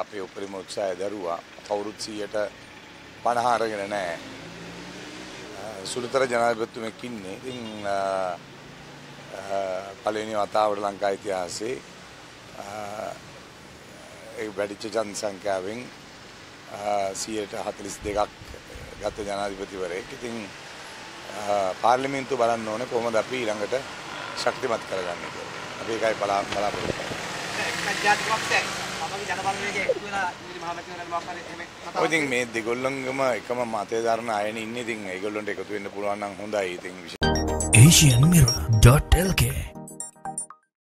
ඒකේ උපරිම උත්සාහය දරුවා කවුරුත් 100ට 50 අරගෙන නැහැ. සුළුතර ජනාධිපතිතුමෙක් ඉන්නේ. ඉතින් පළවෙනි වතාවට ලංකා ඉතිහාසයේ ඒ වැඩිච්ච ජන සංඛ්‍යාවෙන් 142ක් ගත ජනාධිපතිවරයෙක්. ඉතින් පාර්ලිමේන්තුව බලන්න ඕනේ කොහොමද අපි ඊළඟට ශක්තිමත් කරගන්නේ කියලා. අපි ඒකයි බලාපොරොත්තු වෙන්නේ. ඉතින් මේ දෙගොල්ලන්ගම එකම මතය දරන අයන ඉන්නේ. ඉතින් ඒගොල්ලන්ට එකතු වෙන්න පුළුවන් නම් හොඳයි. ඉතින් asianmirror.lk